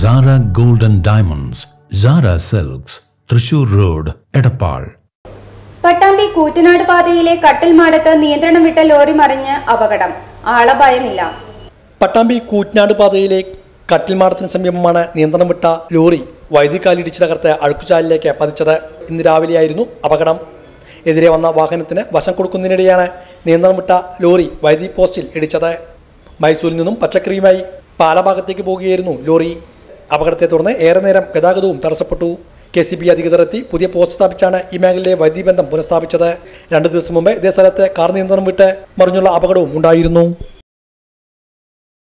Sara golden diamonds Sara silks Thrissur road Edappal Pattambi Koottanad പാതയിലെ കട്ടിൽമാടത്ത് നിയന്ത്രണം വിട്ട ലോറി മറിഞ്ഞ് അപകടം. ആളഭയമില്ല പട്ടാമ്പി കൂറ്റനാട് പാതയിലെ കട്ടിൽമാടത്തിന് സമീപമാണ് നിയന്ത്രണം വിട്ട ലോറി വൈദ്യുതിക്കാലിടിച്ച് തകർത്ത് അഴുക്കുചാലിലേക്ക് പതിച്ചത്. ഇന്ന് രാവിലെയായിരുന്നു അപകടം. എതിരെ വന്ന വാഹനത്തിന് വശം കൊടുക്കുന്നതിനിടെയാണ് നിയന്ത്രണം വിട്ട ലോറി വൈദ്യുതി പോസ്റ്റിൽ ഇടിച്ചത്. മൈസൂരിൽ നിന്നും പച്ചക്കറിയുമായി പാലഭാഗത്തേക്ക് പോവുകയായിരുന്നു ലോറി. അപകടത്തെ തുടർന്ന് ഏറെ നേരം ഗതാഗതവും തടസ്സപ്പെട്ടു. കെ സി ബി അധികൃതർ എത്തി പുതിയ പോസ്റ്റ് സ്ഥാപിച്ചാണ് ഈ മേഖലയിലെ വൈദ്യുതി ബന്ധം പുനഃസ്ഥാപിച്ചത്. രണ്ടു ദിവസം മുമ്പ് ഇതേ സ്ഥലത്ത് കാർ നിയന്ത്രണം വിട്ട് മറിഞ്ഞുള്ള അപകടവും ഉണ്ടായിരുന്നു.